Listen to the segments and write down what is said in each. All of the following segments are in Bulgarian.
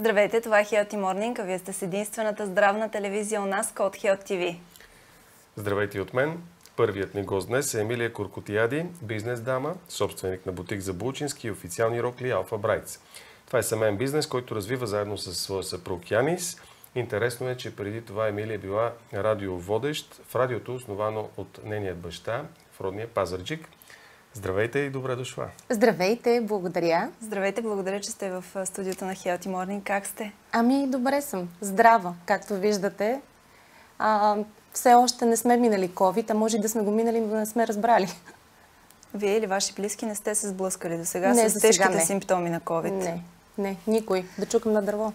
Здравейте, това е Healthy Morning, а вие сте с единствената здравна телевизия у нас, код Health TV. Здравейте от мен. Първият ми гост днес е Емилия Куркотияди, бизнес дама, собственик на бутик за булчински и официални рокли Алфа Брайтс. Това е семейен бизнес, който развива заедно с своя съпруг Янис. Интересно е, че преди това Емилия е била радиоводещ в радиото, основано от нейният баща в родния Пазарджик. Здравейте и добре дошла. Здравейте, благодаря. Здравейте, благодаря, че сте в студиото на Healthy Morning. Как сте? Ами, добре съм. Здрава, както виждате. А, все още не сме минали COVID, а може да сме го минали, но не сме разбрали. Вие или ваши близки не сте се сблъскали до сега Не, с тежките не. симптоми на COVID? Не, не, никой. Да чукам на дърво.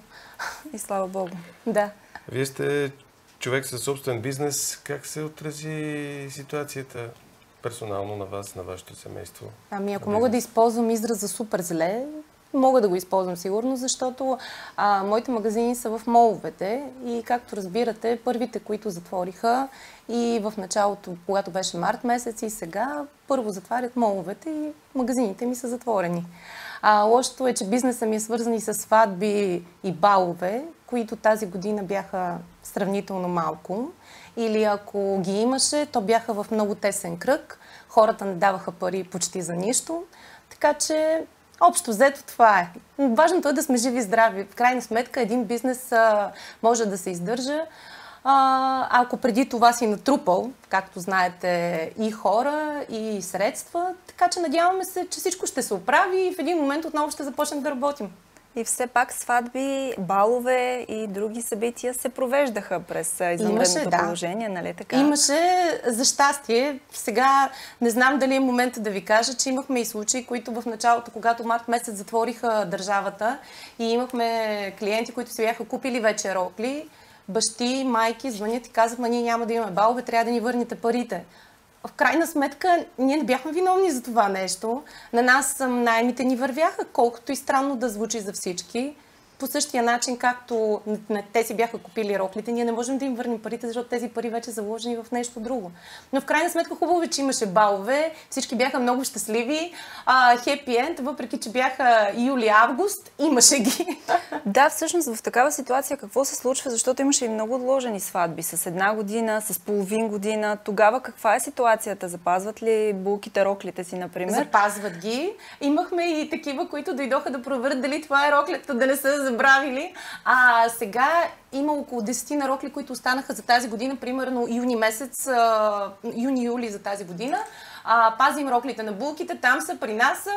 И слава Богу. Да. Вие сте човек със собствен бизнес. Как се отрази ситуацията персонално на вас, на вашето семейство? Ами, ако мога да използвам израза супер зле, мога да го използвам сигурно, защото а, моите магазини са в моловете и както разбирате, първите, които затвориха и в началото, когато беше март месец и сега, първо затварят моловете и магазините ми са затворени. А, лошото е, че бизнесът ми е свързан и с сватби и балове, които тази година бяха сравнително малко. Или ако ги имаше, то бяха в много тесен кръг. Хората не даваха пари почти за нищо. Така че, общо взето това е. Важното е да сме живи и здрави. В крайна сметка, един бизнес а, може да се издържа. А, ако преди това си натрупал, както знаете, и хора, и средства, така че надяваме се, че всичко ще се оправи и в един момент отново ще започнем да работим. И все пак сватби, балове и други събития се провеждаха през извънредното да. положение, нали така? Имаше, за щастие, сега не знам дали е момента да ви кажа, че имахме и случаи, които в началото, когато март месец затвориха държавата и имахме клиенти, които си бяха купили вече рокли, бащи, майки звънят и казват, ма ние няма да имаме балове, трябва да ни върнете парите. В крайна сметка, ние не бяхме виновни за това нещо. На нас найемите ни вървяха, колкото и странно да звучи за всички. По същия начин, както те си бяха купили роклите, ние не можем да им върнем парите, защото тези пари вече са заложени в нещо друго. Но в крайна сметка хубаво е, че имаше балове, всички бяха много щастливи. Хепи енд, въпреки че бяха юли-август, имаше ги. Да, всъщност в такава ситуация какво се случва, защото имаше и много отложени сватби с една година, с половин година. Тогава каква е ситуацията? Запазват ли булките, роклите си, например? Запазват ги. Имахме и такива, които дойдоха да проверят дали това е роклята, да не са забравили. А сега има около 10 на рокли, които останаха за тази година, примерно юни месец, юни-юли за тази година. А, пазим роклите на булките, там са, при нас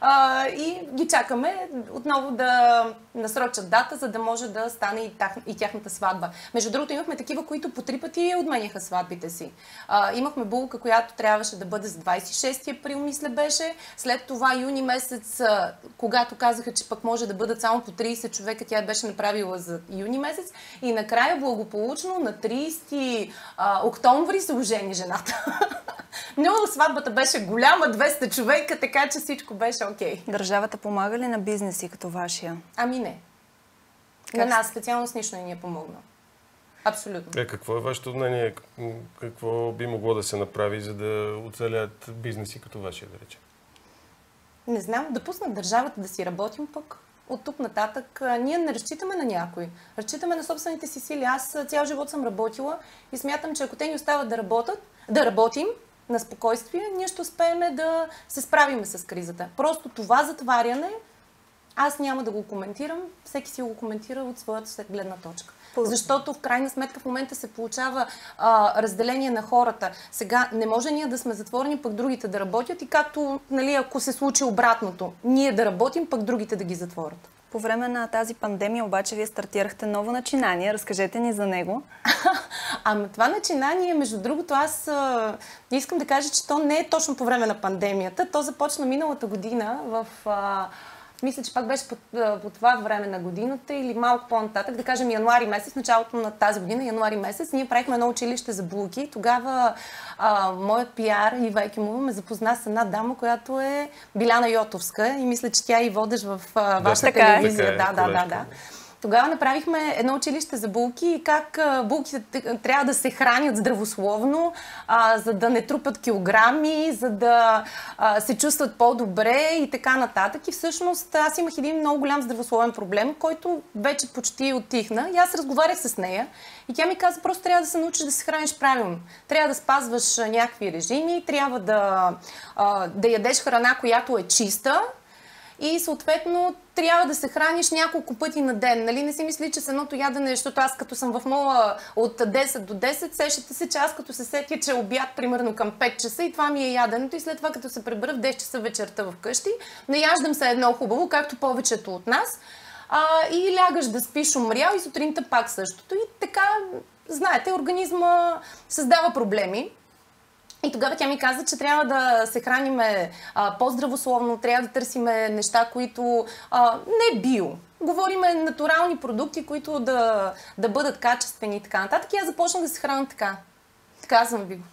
а, и ги чакаме отново да насрочат дата, за да може да стане и, тах, и тяхната сватба. Между другото, имахме такива, които по три пъти отменяха сватбите си. А, имахме булка, която трябваше да бъде с 26 април, мисля беше. След това юни месец, а, когато казаха, че пък може да бъдат само по 30 човека, тя беше направила за юни месец. И накрая благополучно на 30 а, октомври се ожени жената. Но сватбата беше голяма, 200 човека, така че всичко беше окей. Okay. Държавата помага ли на бизнеси като вашия? Ами не. Как На нас специално с нищо не ни е помогнал. Абсолютно. Е, какво е вашето мнение? Какво би могло да се направи, за да оцелят бизнеси като вашия, да речем? Не знам, да пуснат държавата да си работим пък. От тук нататък ние не разчитаме на някой. Разчитаме на собствените си сили. Аз цял живот съм работила и смятам, че ако те ни остават да работят, да работим на спокойствие, ние ще успеем да се справиме с кризата. Просто това затваряне, аз няма да го коментирам, всеки си го коментира от своята гледна точка. Защото в крайна сметка в момента се получава а, разделение на хората. Сега не може ние да сме затворени, пък другите да работят и както, нали, ако се случи обратното, ние да работим, пък другите да ги затворят. По време на тази пандемия обаче вие стартирахте ново начинание. Разкажете ни за него. Ама това начинание, между другото, аз а, искам да кажа, че то не е точно по време на пандемията. То започна миналата година в... А, мисля, че пак беше по, по това време на годината или малко по-нататък, да кажем януари месец, началото на тази година, януари месец, ние правихме едно училище за булки. Тогава а, моят пиар Ива Екимова ме запозна с една дама, която е Биляна Йотовска и мисля, че тя и водеш в а, вашата така е. телевизия. Е, да, да, да, да. Тогава направихме едно училище за булки и как булките трябва да се хранят здравословно, а, за да не трупат килограми, за да а, се чувстват по-добре и така нататък. И всъщност аз имах един много голям здравословен проблем, който вече почти отихна. И аз разговарях с нея и тя ми каза, просто трябва да се научиш да се храниш правилно. Трябва да спазваш някакви режими, трябва да, а, да ядеш храна, която е чиста, и съответно трябва да се храниш няколко пъти на ден. Нали? Не си мисли, че с едното ядене, защото аз като съм в мола от 10 до 10, сещате се, че аз като се сетя, че обяд примерно към 5 часа и това ми е яденето и след това като се пребера в 10 часа вечерта вкъщи, наяждам се едно хубаво, както повечето от нас, а, и лягаш да спиш умрял и сутринта пак същото. И така, знаете, организма създава проблеми. И тогава тя ми каза, че трябва да се храниме по-здравословно, трябва да търсиме неща, които а, не е био. Говориме натурални продукти, които да, да бъдат качествени и така нататък. И аз започнах да се храня така. Казвам ви го.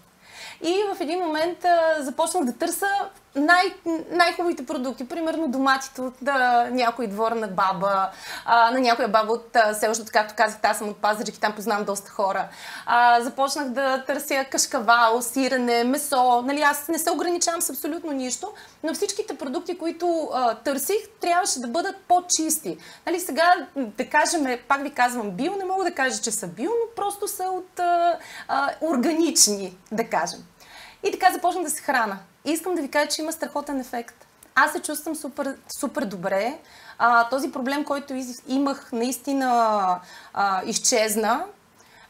И в един момент а, започнах да търся най- най-хубавите продукти. Примерно доматите от а, някой двор на баба, а, на някоя баба от селището, както казах, аз съм от Пазарик и там познавам доста хора. А, започнах да търся кашкавал, сирене, месо. Нали, аз не се ограничавам с абсолютно нищо, но всичките продукти, които а, търсих, трябваше да бъдат по-чисти. Нали, сега, да кажем, пак ви казвам био, не мога да кажа, че са био, но просто са от а, а, органични, да кажем. И така започнах да се храна. Искам да ви кажа, че има страхотен ефект. Аз се чувствам супер, супер добре. А, този проблем, който из, имах, наистина а, изчезна.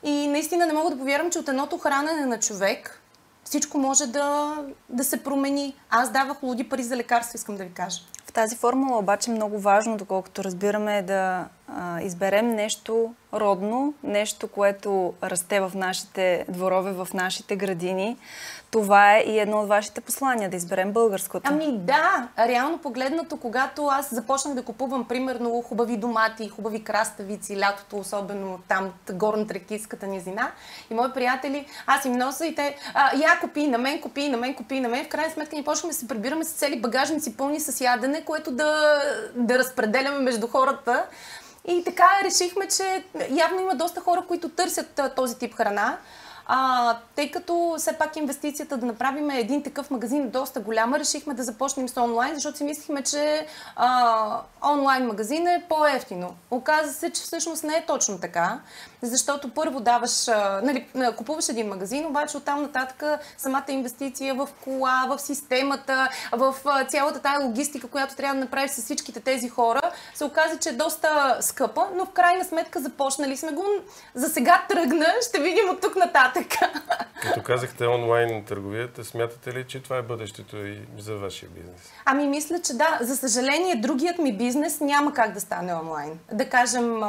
И наистина не мога да повярвам, че от едното хранене на човек всичко може да, да се промени. Аз давах луди пари за лекарства, искам да ви кажа. В тази формула обаче много важно, доколкото разбираме, е да изберем нещо родно, нещо, което расте в нашите дворове, в нашите градини. Това е и едно от вашите послания, да изберем българското. Ами да, реално погледнато, когато аз започнах да купувам, примерно, хубави домати, хубави краставици, лятото, особено там от горно-трекийската низина, и мои приятели, аз им носа и те, а, я купи, на мен купи, на мен купи, на мен. В крайна сметка ни почнахме да се прибираме с цели багажници пълни с ядене, което да, да разпределяме между хората. И така решихме, че явно има доста хора, които търсят този тип храна. А, тъй като все пак инвестицията да направим един такъв магазин е доста голяма, решихме да започнем с онлайн, защото си мислихме, че а, онлайн магазин е по-ефтино. Оказва се, че всъщност не е точно така, защото първо даваш, а, нали, купуваш един магазин, обаче оттам нататък самата инвестиция в кола, в системата, в цялата тая логистика, която трябва да направиш с всичките тези хора, се оказа, че е доста скъпа, но в крайна сметка започнали сме го. За сега тръгна, ще видим от тук нататък така. Като казахте онлайн търговията, смятате ли, че това е бъдещето и за вашия бизнес? Ами мисля, че да. За съжаление, другият ми бизнес няма как да стане онлайн. Да кажем,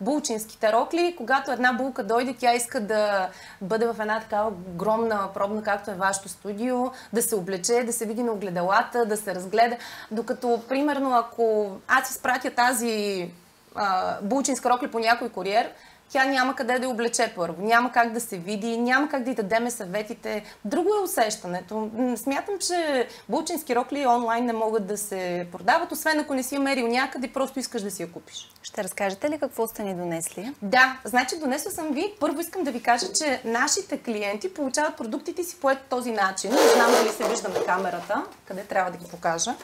булчинските рокли, когато една булка дойде, тя иска да бъде в една такава огромна пробна, както е вашето студио, да се облече, да се види на огледалата, да се разгледа. Докато, примерно, ако аз изпратя тази булчинска рокли по някой куриер, тя няма къде да я облече първо, няма как да се види, няма как да й дадеме съветите. Друго е усещането. Смятам, че булчински рокли онлайн не могат да се продават, освен ако не си я мерил някъде и просто искаш да си я купиш. Ще разкажете ли какво сте ни донесли? Да, значи донесла съм ви. Първо искам да ви кажа, че нашите клиенти получават продуктите си по този начин. Не знам дали се вижда на камерата, къде трябва да ги покажа.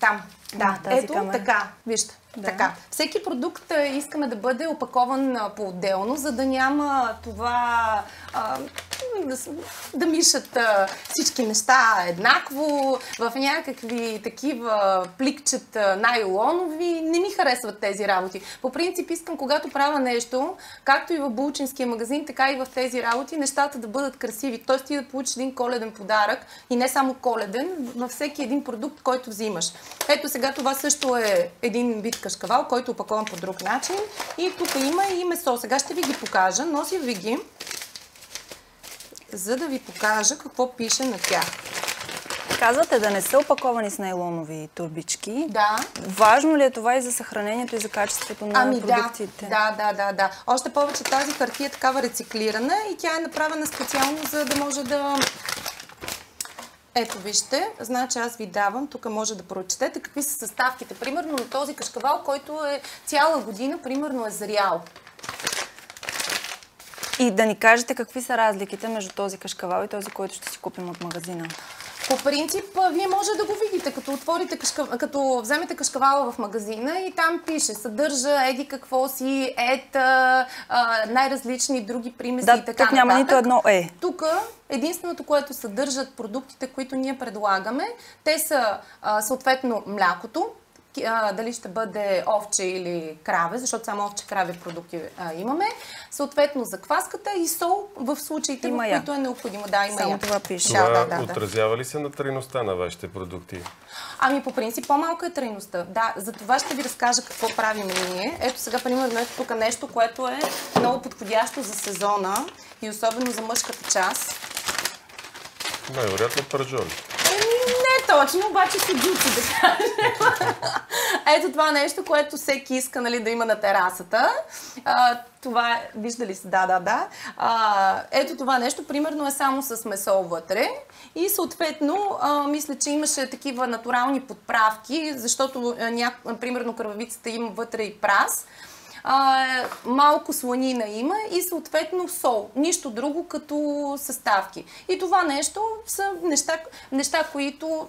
Там. Да, тази ето камера. така. Вижте. Да. Така. Всеки продукт искаме да бъде опакован по-отделно, за да няма това а, да, да мишат а, всички неща еднакво, в някакви такива пликчета найлонови. Не ми харесват тези работи. По принцип искам, когато правя нещо, както и в булчинския магазин, така и в тези работи, нещата да бъдат красиви. Тоест ти да получиш един коледен подарък и не само коледен, във всеки един продукт, който взимаш. Ето сега това също е един вид кашкавал, който е опакован по друг начин. И тук има и месо. Сега ще ви ги покажа. Нося ви ги, за да ви покажа какво пише на тях. Казвате да не са опаковани с нейлонови турбички. Да. Важно ли е това и за съхранението и за качеството на ами продуктите? Да, да, да, да. Още повече тази хартия е такава рециклирана и тя е направена специално, за да може да Ето вижте, значи аз ви давам, тук може да прочетете какви са съставките. Примерно на този кашкавал, който е цяла година, примерно е зрял. И да ни кажете какви са разликите между този кашкавал и този, който ще си купим от магазина. По принцип, вие може да го видите, като, отворите кашка... като вземете кашкавала в магазина и там пише, съдържа еди какво си, ет, най-различни други примеси да, и така тук няма нито едно е. Тук единственото, което съдържат продуктите, които ние предлагаме, те са а, съответно млякото, а, дали ще бъде овче или краве, защото само овче краве продукти а, имаме. Съответно закваската и сол в случаите, има в които е необходимо. Да, има само я. това пише. Това да, да, да, отразява ли се на трайността на вашите продукти? Ами по принцип по-малка е трайността. Да, за това ще ви разкажа какво правим ние. Ето сега, примерно, ето тук нещо, което е много подходящо за сезона и особено за мъжката част. Най-вероятно пържоли. Точно, обаче се джуци, да кажем. Ето това нещо, което всеки иска нали, да има на терасата. А, това, е, виждали се, да, да, да. А, ето това нещо, примерно е само с месо вътре. И съответно, а, мисля, че имаше такива натурални подправки, защото, а, ня... примерно, кръвавицата има вътре и прас а, малко сланина има и съответно сол. Нищо друго като съставки. И това нещо са неща, неща които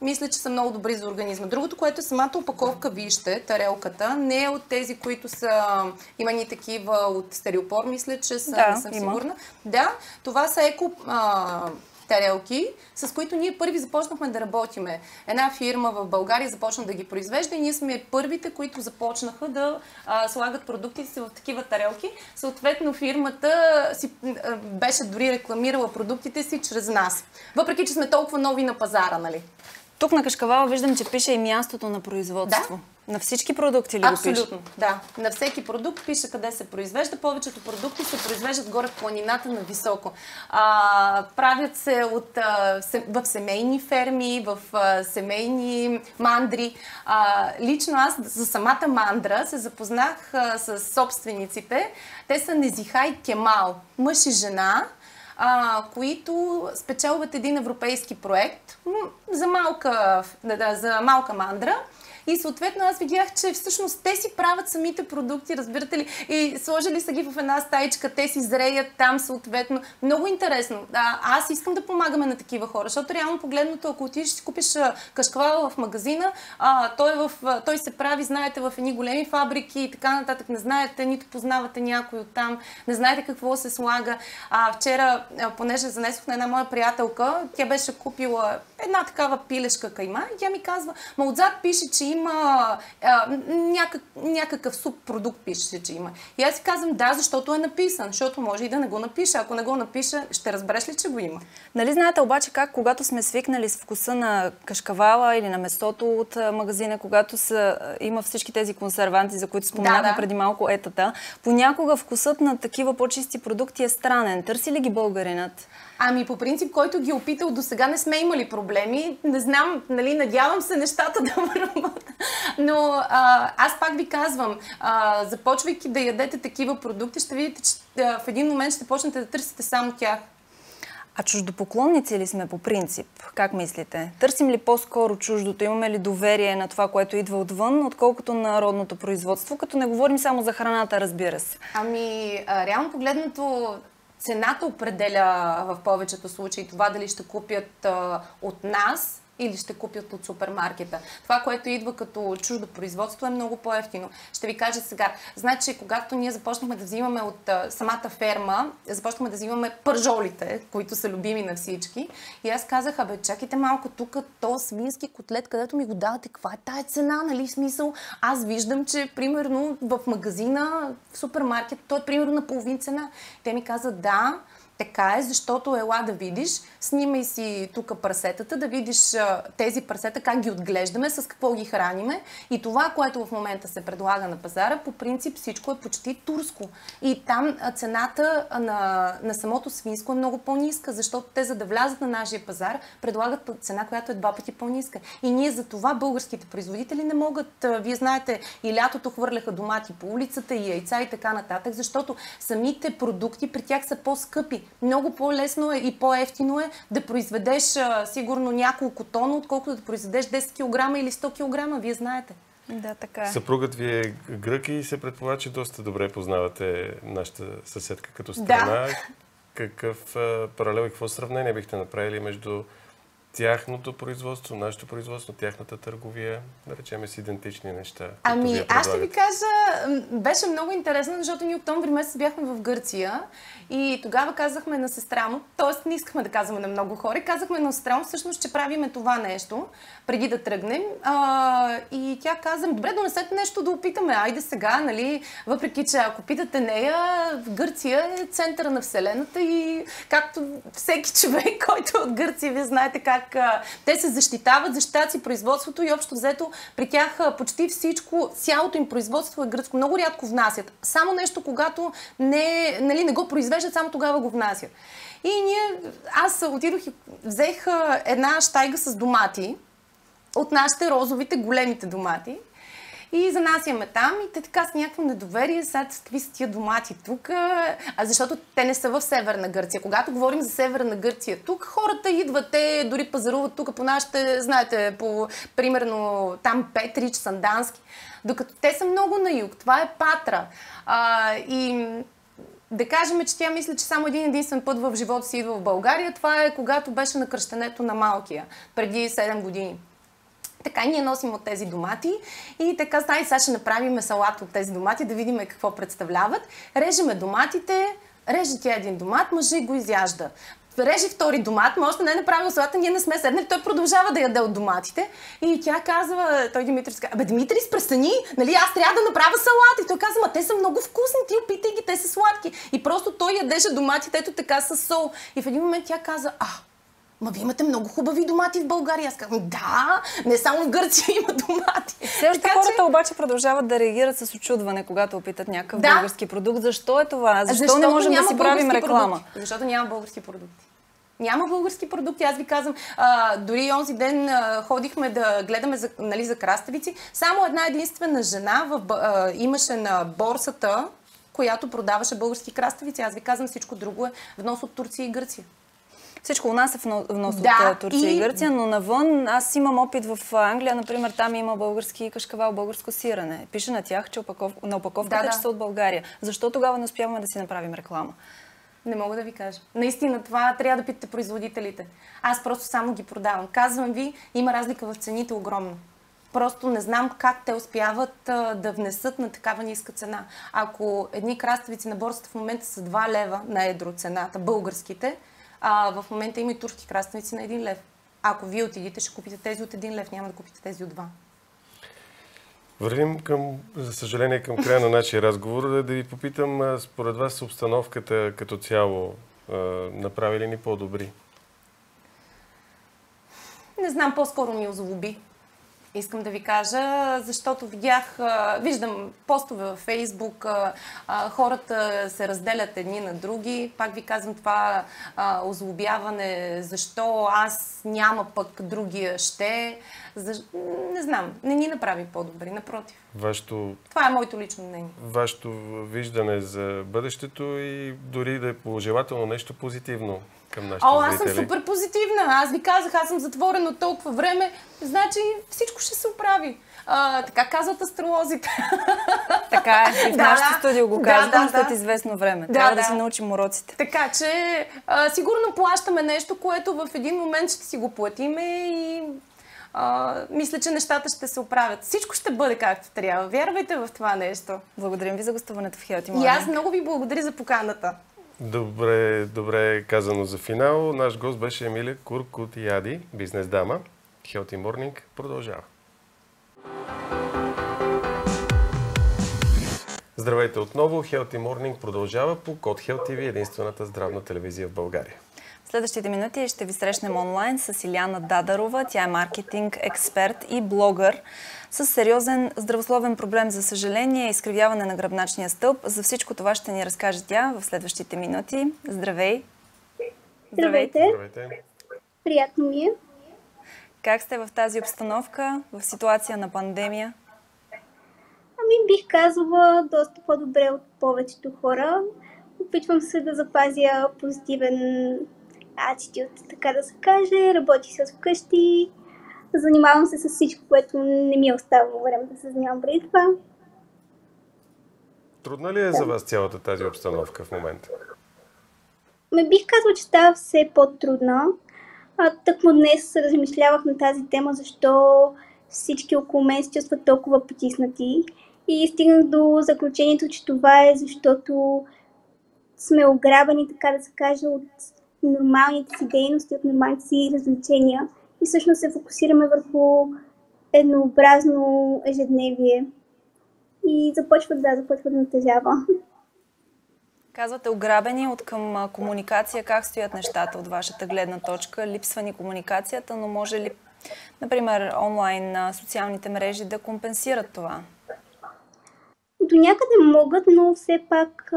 мисля, че са много добри за организма. Другото, което е самата опаковка, вижте, тарелката, не е от тези, които са, има ни такива от стереопор, мисля, че са, да, не съм има. сигурна. Да, това са еко а, тарелки, с които ние първи започнахме да работиме. Една фирма в България започна да ги произвежда и ние сме първите, които започнаха да а, слагат продуктите си в такива тарелки. Съответно, фирмата си, а, беше дори рекламирала продуктите си чрез нас. Въпреки, че сме толкова нови на пазара, нали? Тук на кашкавала виждам, че пише и мястото на производство. Да. На всички продукти ли Абсолютно, го пише? да. На всеки продукт пише къде се произвежда. Повечето продукти се произвеждат горе в планината на високо. А, правят се от, а, в семейни ферми, в а, семейни мандри. А, лично аз за самата мандра се запознах а, с собствениците. Те са Незихай Кемал, мъж и жена а, които спечелват един европейски проект за малка, да, за малка мандра. И съответно аз видях, че всъщност те си правят самите продукти, разбирате ли? И сложили са ги в една стаичка, те си зреят там съответно. Много интересно. А, аз искам да помагаме на такива хора, защото реално погледното, ако отидеш си купиш кашкавала в магазина, а, той, в, той се прави, знаете, в едни големи фабрики и така нататък. Не знаете, нито познавате някой от там, не знаете какво се слага. А, вчера, понеже занесох на една моя приятелка, тя беше купила една такава пилешка кайма и тя ми казва, ма отзад пише, че има а, някак, някакъв субпродукт, пише, че има. И аз си казвам да, защото е написан, защото може и да не го напише. Ако не го напише, ще разбереш ли, че го има? Нали знаете обаче как, когато сме свикнали с вкуса на кашкавала или на месото от магазина, когато са, има всички тези консерванти, за които споменахме да, да. преди малко етата, понякога вкусът на такива по-чисти продукти е странен. Търси ли ги българинът? Ами по принцип, който ги е опитал до сега не сме имали проблеми. Не знам, нали, надявам се нещата да върват. Но а, аз пак ви казвам, а, започвайки да ядете такива продукти, ще видите, че а, в един момент ще почнете да търсите само тях. А чуждопоклонници ли сме по принцип? Как мислите? Търсим ли по-скоро чуждото? Имаме ли доверие на това, което идва отвън, отколкото на народното производство? Като не говорим само за храната, разбира се. Ами, реално погледнато, цената определя в повечето случаи това дали ще купят от нас или ще купят от супермаркета. Това, което идва като чуждо производство е много по-ефтино. Ще ви кажа сега. Значи, когато ние започнахме да взимаме от а, самата ферма, започнахме да взимаме пържолите, които са любими на всички. И аз казах, абе, чакайте малко тук, то свински котлет, където ми го давате, каква е тая цена, нали? Смисъл, аз виждам, че примерно в магазина, в супермаркет, то е примерно на половин цена. Те ми казват, да, така е, защото ела да видиш, снимай си тук парсетата, да видиш тези парсета, как ги отглеждаме, с какво ги храниме. И това, което в момента се предлага на пазара, по принцип всичко е почти турско. И там цената на, на самото свинско е много по-ниска, защото те, за да влязат на нашия пазар, предлагат цена, която е два пъти по-ниска. И ние за това българските производители не могат, вие знаете, и лятото хвърляха домати по улицата, и яйца и така нататък, защото самите продукти при тях са по-скъпи. Много по-лесно е и по-ефтино е да произведеш а, сигурно няколко тона, отколкото да произведеш 10 кг или 100 кг. Вие знаете. Да, така е. Съпругът ви е грък и се предполага, че доста добре познавате нашата съседка като страна. Да. Какъв а, паралел и какво сравнение бихте направили между тяхното производство, нашето производство, тяхната търговия, да речем с идентични неща. Ами, аз ще ви кажа, беше много интересно, защото ние октомври месец бяхме в Гърция и тогава казахме на сестра му, т.е. не искахме да казваме на много хора, казахме на сестра му всъщност, че правиме това нещо, преди да тръгнем. А, и тя каза, добре, донесете нещо да опитаме, айде сега, нали, въпреки че ако питате нея, в Гърция е центъра на Вселената и както всеки човек, който е от Гърция, вие знаете как те се защитават, защитават си производството и общо взето при тях почти всичко, цялото им производство е гръцко. Много рядко внасят. Само нещо, когато не, нали, не го произвеждат, само тогава го внасят. И ние, аз отидох и взех една щайга с домати, от нашите розовите, големите домати. И занасяме там и те така с някакво недоверие, сега какви са тия домати тук, а защото те не са в Северна Гърция. Когато говорим за Северна Гърция тук, хората идват, те дори пазаруват тук по нашите, знаете, по примерно там Петрич, Сандански, докато те са много на юг. Това е Патра. А, и да кажем, че тя мисля, че само един единствен път в живота си идва в България. Това е когато беше на кръщенето на Малкия, преди 7 години. Така ние носим от тези домати и така, знай, сега ще направим салат от тези домати, да видим какво представляват. Режеме доматите, реже тя един домат, мъжа и го изяжда. Режи втори домат, може да не е направил салата, ние не сме седнали, той продължава да яде от доматите. И тя казва, той Димитри казва, абе Димитри, престани, нали, аз трябва да направя салат. И той казва, ма те са много вкусни, ти опитай ги, те са сладки. И просто той ядеше доматите, ето така с сол. И в един момент тя каза, а, Ма вие имате много хубави домати в България. Аз казвам, да, не само в Гърция има домати. Все още хората обаче продължават да реагират с очудване, когато опитат някакъв Да. български продукт. Защо е това? Защо Защото не можем да си правим реклама? Продукти. Защото няма български продукти. Няма български продукти. Аз ви казвам, а, дори онзи ден а, ходихме да гледаме за, нали, за краставици. Само една единствена жена в, а, имаше на борсата, която продаваше български краставици. Аз ви казвам, всичко друго е внос от Турция и Гърция. Всичко у нас е вно- внос Да, от Турция и... и- Гърция, но навън аз имам опит в Англия, например, там има български кашкавал, българско сирене. Пише на тях, че опаков... на опаковката, Да, да. че са от България. Защо тогава не успяваме да си направим реклама? Не мога да ви кажа. Наистина, това трябва да питате производителите. Аз просто само ги продавам. Казвам ви, има разлика в цените огромно. Просто не знам как те успяват а, да внесат на такава ниска цена. Ако едни краставици на борсата в момента са 2 лева на едро цената, българските, а в момента има и турски краставици на 1 лев. Ако вие отидете, ще купите тези от 1 лев, няма да купите тези от 2. Вървим към, за съжаление, към края на нашия разговор. Да ви попитам, според вас обстановката като цяло направи ли ни по-добри? Не знам, по-скоро ми озлоби. Искам да ви кажа, защото видях, виждам постове във Фейсбук, хората се разделят едни на други. Пак ви казвам това озлобяване, защо аз няма пък другия ще. Не знам, не ни направи по-добри, напротив. Вашето, Това е моето лично мнение. вашето виждане за бъдещето и дори да е положително нещо позитивно към нашите О, аз съм зрители? супер позитивна. Аз ви казах, аз съм затворена от толкова време. Значи всичко ще се оправи. А, така казват астролозите. Така е. И в Да, нашото да. студио го Да, казвам да, след да. известно време. Да, Трябва да, да. си научим уроците. Така че, а, сигурно плащаме нещо, което в един момент ще си го платиме и а, мисля, че нещата ще се оправят. Всичко ще бъде както трябва. Вярвайте в това нещо. Благодарим ви за гостуването в Хелти И аз много ви благодаря за поканата. Добре, добре казано за финал. Наш гост беше Емилия Куркутияди, бизнес дама. Healthy Morning продължава. Здравейте отново. Healthy Morning продължава по Код Health TV, единствената здравна телевизия в България. В следващите минути ще ви срещнем онлайн с Иляна Дадарова. Тя е маркетинг експерт и блогър с сериозен здравословен проблем, за съжаление, изкривяване на гръбначния стълб. За всичко това ще ни разкаже тя в следващите минути. Здравей! Здравейте. Здравейте. Приятно ми е. Как сте в тази обстановка, в ситуация на пандемия? Ами бих казала доста по-добре от повечето хора. Опитвам се да запазя позитивен атитюд, така да се каже. Работи се вкъщи. Занимавам се с всичко, което не ми е оставало време да се занимавам преди това. Трудна ли е за вас цялата тази обстановка в момента? Ме бих казала, че става все по-трудна. Тъкмо днес размишлявах на тази тема, защо всички около мен се чувстват толкова потиснати. И стигнах до заключението, че това е защото сме ограбени, така да се каже, от нормалните си дейности, от нормалните си развлечения. И всъщност се фокусираме върху еднообразно ежедневие. И започва да, започва да натежава. Казвате ограбени от към комуникация. Как стоят нещата от вашата гледна точка? Липсва ни комуникацията, но може ли, например, онлайн на социалните мрежи да компенсират това? До някъде могат, но все пак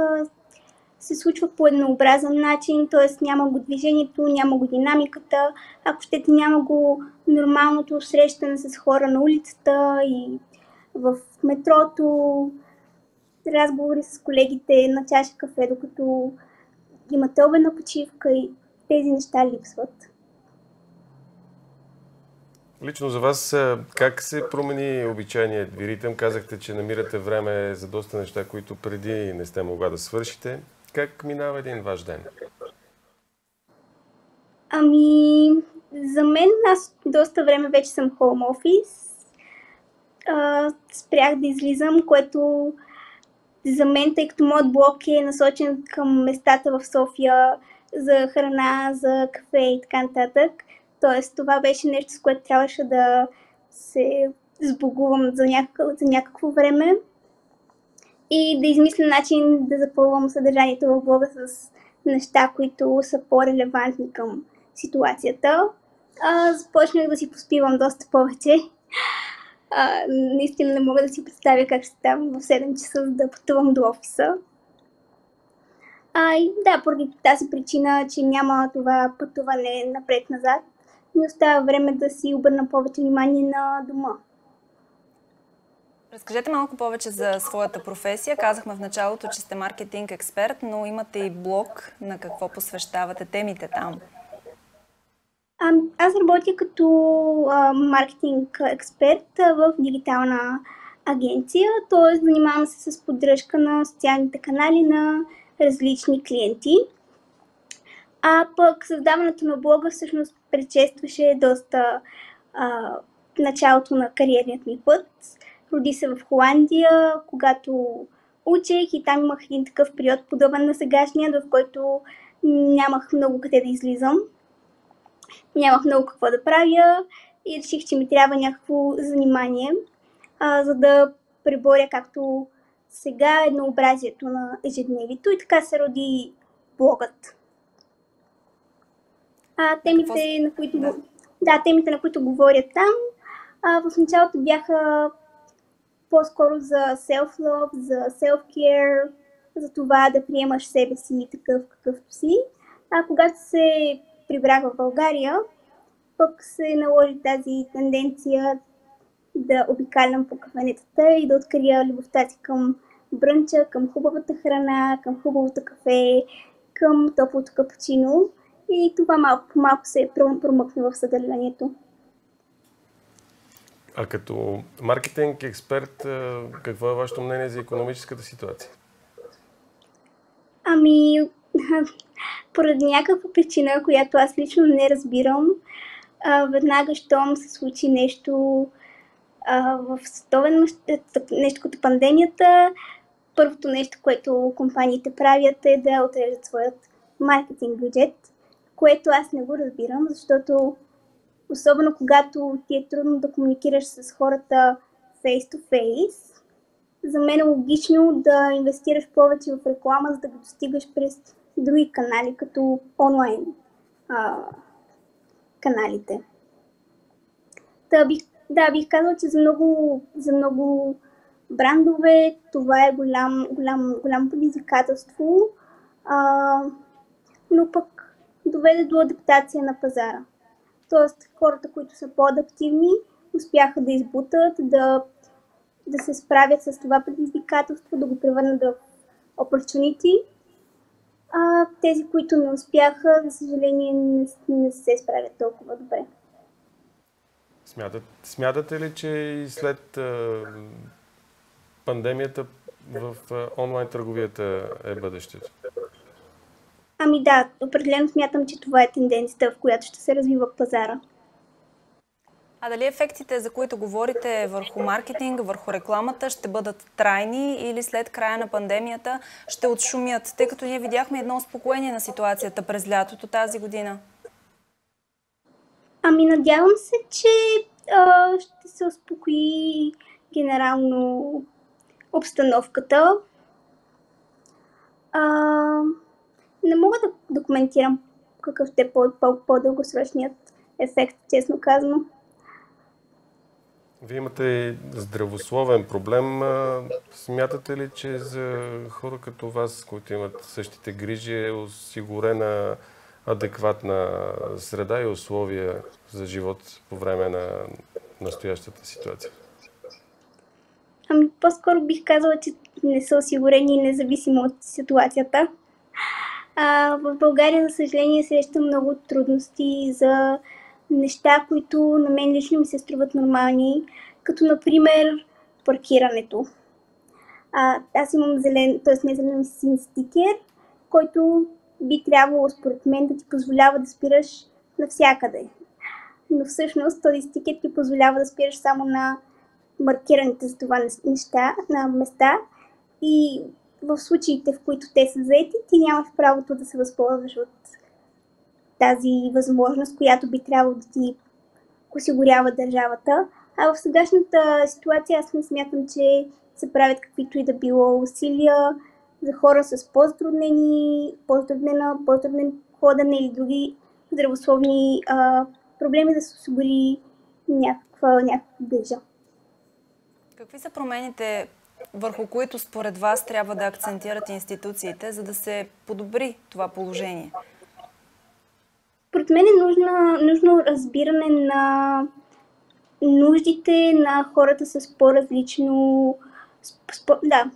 се случва по еднообразен начин, т.е. няма го движението, няма го динамиката, ако щете няма го нормалното срещане с хора на улицата и в метрото, разговори с колегите на чаша кафе, докато имате обедна почивка и тези неща липсват. Лично за вас как се промени обичайният ви ритъм? Казахте, че намирате време за доста неща, които преди не сте могла да свършите. Как минава един ваш ден? Ами, за мен аз доста време вече съм office. А, спрях да излизам, което за мен, тъй като моят блок е насочен към местата в София за храна, за кафе и така нататък. Тоест, това беше нещо, с което трябваше да се сбогувам за, някакъв, за някакво време и да измисля начин да запълвам съдържанието в блога с неща, които са по-релевантни към ситуацията. А, започнах да си поспивам доста повече. А, наистина не мога да си представя как ще ставам в 7 часа, да пътувам до офиса. А, и да, поради тази причина, че няма това пътуване напред-назад, ми остава време да си обърна повече внимание на дома. Разкажете малко повече за своята професия. Казахме в началото, че сте маркетинг експерт, но имате и блог. На какво посвещавате темите там? А, аз работя като а, маркетинг експерт в дигитална агенция, т.е. занимавам се с поддръжка на социалните канали на различни клиенти. А пък създаването на блога всъщност предшестваше доста а, началото на кариерният ми път. Роди се в Холандия, когато учех и там имах един такъв период, подобен на сегашния, в който нямах много къде да излизам. Нямах много какво да правя и реших, че ми трябва някакво занимание, а, за да преборя както сега еднообразието на ежедневието и така се роди блогът. А, темите, на които, да. да, темите, на които говоря там, а, в началото бяха по-скоро за self-love, за self-care, за това да приемаш себе си такъв какъвто си. А когато се прибрах в България, пък се наложи тази тенденция да обикалям по кафенетата и да открия любовта си към брънча, към хубавата храна, към хубавото кафе, към топлото капучино. И това малко по малко се промъкна в съдържанието. А като маркетинг експерт, какво е вашето мнение за економическата ситуация? Ами, поради някаква причина, която аз лично не разбирам, веднага, щом се случи нещо в световен нещо като пандемията, първото нещо, което компаниите правят е да отрежат своят маркетинг бюджет, което аз не го разбирам, защото особено когато ти е трудно да комуникираш с хората face-to-face. За мен е логично да инвестираш повече в реклама, за да го достигаш през други канали, като онлайн а, каналите. Та бих, да, бих казала, че за много, за много брандове това е голям, голям, голям предизвикателство, а, но пък доведе до адаптация на пазара. Тоест, хората, които са по-адаптивни, успяха да избутат, да, да се справят с това предизвикателство, да го превърнат в opportunity а тези, които не успяха, за съжаление, не, не се справят толкова добре. Смятат, смятате ли, че и след а, пандемията в а, онлайн търговията е бъдещето? Ами да, определено смятам, че това е тенденцията, в която ще се развива пазара. А дали ефектите, за които говорите върху маркетинга, върху рекламата, ще бъдат трайни или след края на пандемията ще отшумят, тъй като ние видяхме едно успокоение на ситуацията през лятото тази година? Ами надявам се, че а, ще се успокои генерално обстановката. А, не мога да, коментирам какъв е по-дългосрочният ефект, честно казано. Вие имате здравословен проблем. Смятате ли, че за хора като вас, които имат същите грижи, е осигурена адекватна среда и условия за живот по време на настоящата ситуация? Ами, по-скоро бих казала, че не са осигурени независимо от ситуацията. А, в България, за съжаление, срещам много трудности за неща, които на мен лично ми се струват нормални, като например паркирането. А, аз имам зелен, т.е. не зелен син стикер, който би трябвало според мен да ти позволява да спираш навсякъде. Но всъщност този стикер ти позволява да спираш само на маркираните за това неща, на места и в случаите, в които те са заети, ти нямаш правото да се възползваш от тази възможност, която би трябвало да ти осигурява държавата. А в сегашната ситуация аз не смятам, че се правят каквито и да било усилия за хора с по-затруднени, по-затруднена, по-затруднен ходене или други здравословни а, проблеми да се осигури някаква, някаква грижа. Какви са промените, върху които според вас трябва да акцентират институциите, за да се подобри това положение? Според мен е нужно, нужно разбиране на нуждите на хората с по-различно. Да,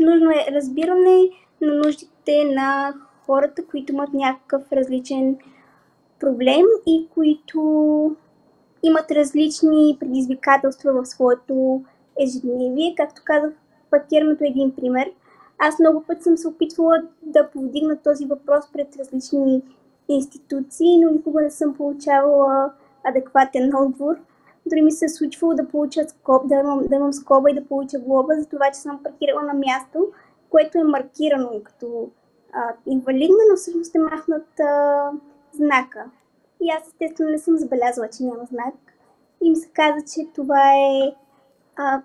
нужно е разбиране на нуждите на хората, които имат някакъв различен проблем и които имат различни предизвикателства в своето ежедневие. Както казах, пакирането е един пример. Аз много път съм се опитвала да повдигна този въпрос пред различни институции, но никога не съм получавала адекватен отговор. Дори ми се е случвало да, получа скоб, да, имам, да имам скоба и да получа глоба за това, че съм паркирала на място, което е маркирано като а, инвалидно, но всъщност е махнат а, знака. И аз естествено не съм забелязала, че няма знак. И ми се каза, че това е а,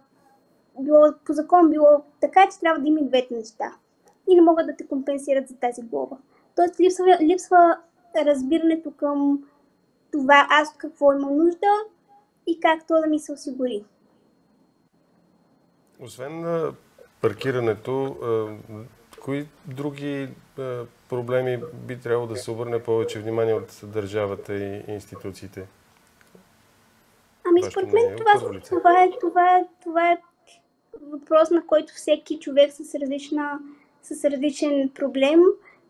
било, по закон било така, че трябва да има и двете неща. И не могат да те компенсират за тази глоба. Тоест липсва, липсва разбирането към това аз какво имам нужда и как то да ми се осигури. Освен на паркирането, кои други проблеми би трябвало да се обърне повече внимание от държавата и институциите? Ами според мен това, това, е, това, е, това е въпрос, на който всеки човек с, различна, с различен проблем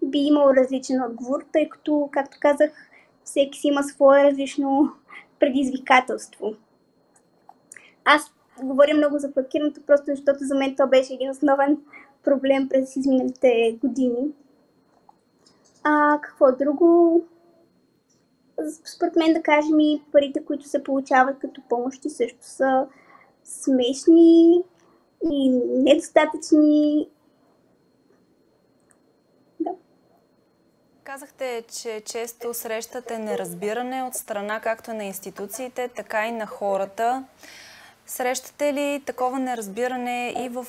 би имал различен отговор, тъй като, както казах, всеки си има свое различно предизвикателство. Аз говоря много за паркирането, просто защото за мен това беше един основен проблем през изминалите години. А какво друго? Според мен да кажем и парите, които се получават като помощи също са смешни и недостатъчни Казахте, че често срещате неразбиране от страна както на институциите, така и на хората. Срещате ли такова неразбиране и в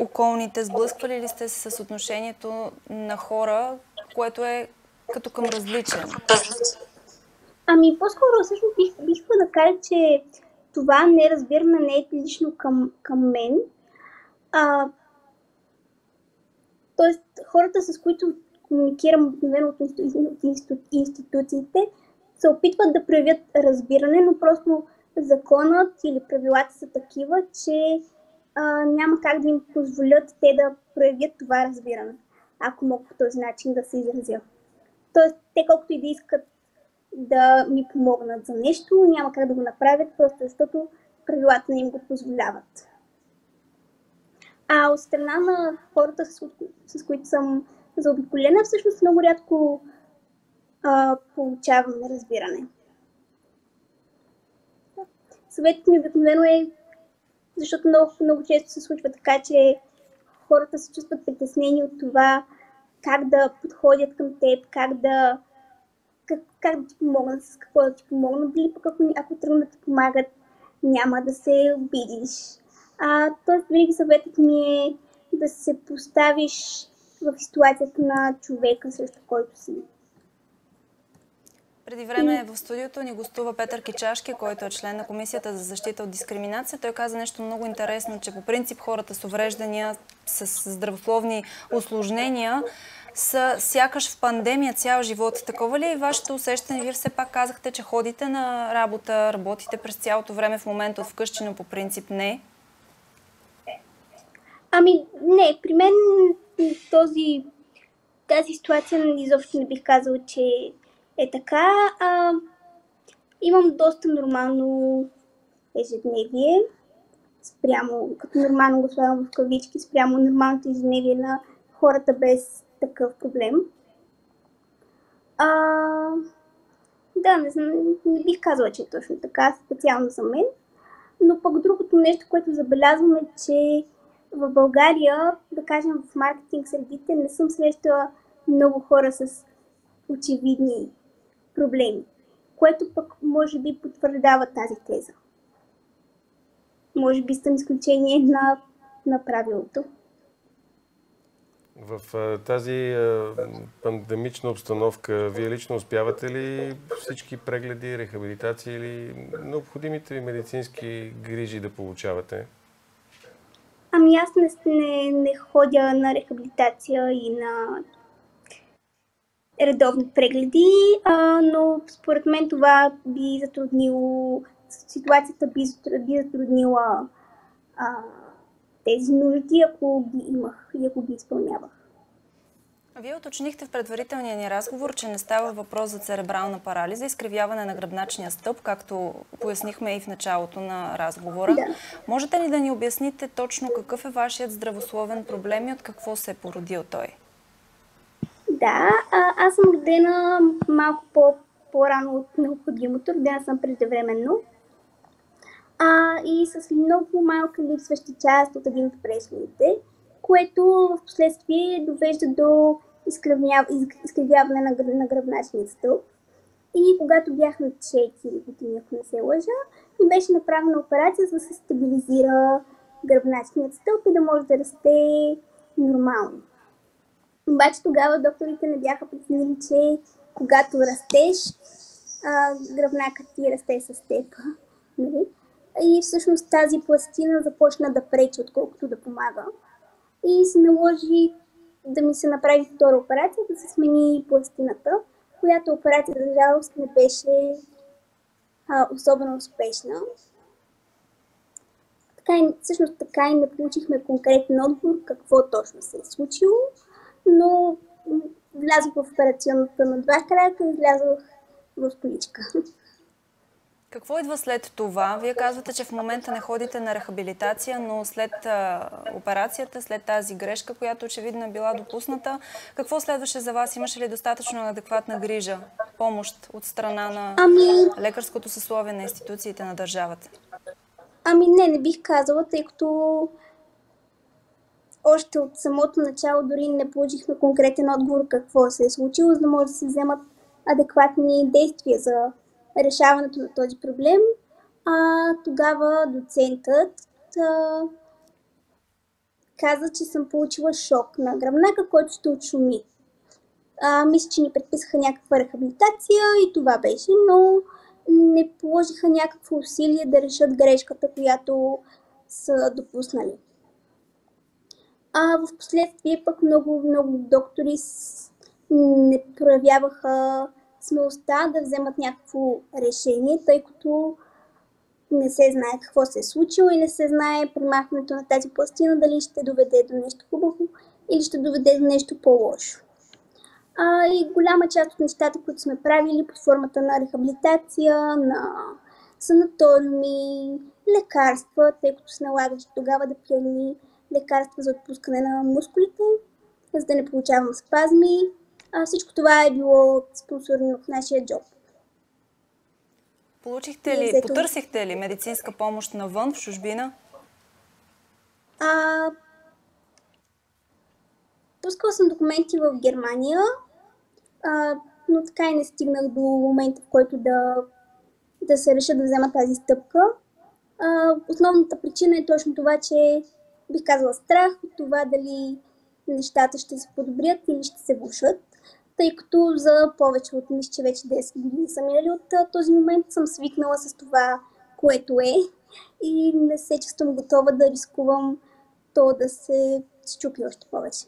околните? Сблъсквали ли сте се с отношението на хора, което е като към различен? Ами, по-скоро всъщност бих, бих да кажа, че това неразбиране не е лично към, към мен. А, тоест, хората, с които комуникирам обикновено от институциите, се опитват да проявят разбиране, но просто законът или правилата са такива, че а, няма как да им позволят те да проявят това разбиране. ако мога по този начин да се изразя. Тоест, те колкото и да искат да ми помогнат за нещо, няма как да го направят, просто защото правилата не им го позволяват. А от страна на хората, с, с които съм заобиколена, всъщност много рядко а, получавам неразбиране. Съветът ми обикновено е, защото много, много често се случва така, че хората се чувстват притеснени от това как да подходят към теб, как да, как, как да ти помогнат, с какво да ти помогнат, дали пък ако, ако тръгнат да ти помагат, няма да се обидиш. А, тоест, винаги съветът ми е да се поставиш в ситуацията на човека, срещу който си. Преди време в студиото ни гостува Петър Кичашки, който е член на Комисията за защита от дискриминация. Той каза нещо много интересно, че по принцип хората с увреждания, с здравословни осложнения, са сякаш в пандемия цял живот. Такова ли е вашето усещане? Вие все пак казахте, че ходите на работа, работите през цялото време в момента от вкъщи, но по принцип не. Ами, не, при мен този, тази ситуация изобщо не бих казала, че е така. А, имам доста нормално ежедневие, спрямо, като нормално го слагам в кавички, спрямо нормалното ежедневие на хората без такъв проблем. А, да, не, знам, не бих казала, че е точно така, специално за мен. Но пък другото нещо, което забелязвам е, че в България, да кажем в маркетинг средите, не съм срещала много хора с очевидни проблеми, което пък може би потвърждава тази теза. Може би съм изключение на, на правилото. В тази пандемична обстановка, вие лично успявате ли всички прегледи, рехабилитации или необходимите ви медицински грижи да получавате? Ами аз не, не, не ходя на рехабилитация и на редовни прегледи, а, но според мен това би затруднило, ситуацията би, би затруднила а, тези нужди, ако ги имах и ако ги изпълнявах. Вие уточнихте в предварителния ни разговор, че не става въпрос за церебрална парализа, изкривяване на гръбначния стълб, както пояснихме и в началото на разговора. Да. Можете ли да ни обясните точно какъв е вашият здравословен проблем и от какво се е породил той? Да, аз съм родена малко по, по-рано от необходимото. Родена съм преждевременно. А, и с много малка липсваща част от един от преследите, което в последствие довежда до изкривяване на, на гръбначния стълб. И когато бях на 4 години, ако не се лъжа, ми беше направена операция, за да се стабилизира гръбначният стълб и да може да расте нормално. Обаче тогава докторите не бяха преценили, че когато растеш, а, гръбнакът ти расте с теб. Нали? И всъщност тази пластина започна да пречи, отколкото да помага. И се наложи да ми се направи втора операция, да се смени пластината, която операция, за жалост, не беше а, особено успешна. Така и, всъщност така и не получихме конкретен отговор какво точно се е случило, но влязох в операционната на два крака и влязох в количка. Какво идва след това? Вие казвате, че в момента не ходите на рехабилитация, но след а, операцията, след тази грешка, която очевидно е била допусната, какво следваше за вас? Имаше ли достатъчно адекватна грижа, помощ от страна на ами... лекарското съсловие на институциите на държавата? Ами не, не бих казала, тъй като още от самото начало дори не получихме конкретен отговор какво се е случило, за да може да се вземат адекватни действия за решаването на този проблем. А, тогава доцентът а, каза, че съм получила шок на гръбнака, който ще отшуми. А, мисля, че ни предписаха някаква рехабилитация и това беше, но не положиха някакво усилие да решат грешката, която са допуснали. А в последствие пък много, много доктори не проявяваха смелостта да вземат някакво решение, тъй като не се знае какво се е случило и не се знае примахването на тази пластина дали ще доведе до нещо хубаво или ще доведе до нещо по-лошо. А, и голяма част от нещата, които сме правили под формата на рехабилитация, на санаториуми, лекарства, тъй като се налагаше тогава да пиели лекарства за отпускане на мускулите, за да не получавам спазми. А, всичко това е било спонсорено от нашия джоб. Получихте ли, Взето... потърсихте ли медицинска помощ навън, в чужбина? А, пускала съм документи в Германия, а, но така и не стигнах до момента, в който да, да се реша да взема тази стъпка. А, основната причина е точно това, че бих казала страх от това дали нещата ще се подобрят или ще се влушат, тъй като за повече от мисля, че вече 10 години съм минали от този момент, съм свикнала с това, което е и не се чувствам готова да рискувам то да се щупи още повече.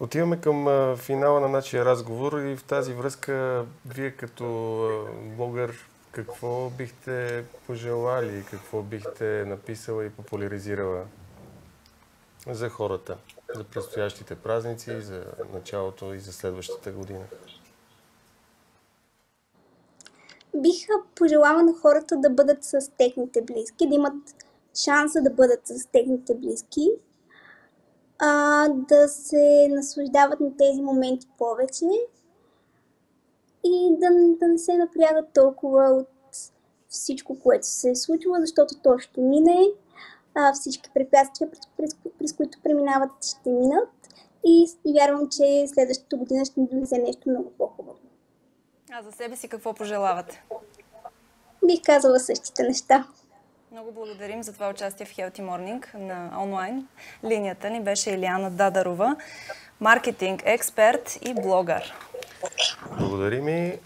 Отиваме към финала на нашия разговор и в тази връзка вие като блогър какво бихте пожелали, какво бихте написала и популяризирала за хората, за предстоящите празници, за началото и за следващата година? Бих пожелала на хората да бъдат с техните близки, да имат шанса да бъдат с техните близки, а, да се наслаждават на тези моменти повече и да, да не се напрягат толкова от всичко, което се е случило, защото то ще мине, а, всички препятствия, през, през, през които преминават, ще минат и, и вярвам, че следващата година ще ни донесе нещо много по-хубаво. А за себе си какво пожелавате? Бих казала същите неща. Много благодарим за това участие в Healthy Morning на онлайн. Линията ни беше Илиана Дадарова, маркетинг експерт и блогър. Благодарим и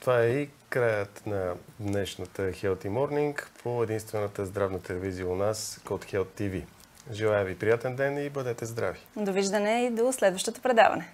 това е и краят на днешната Healthy Morning по единствената здравна телевизия у нас, Код Health TV. Желая ви приятен ден и бъдете здрави! Довиждане и до следващото предаване!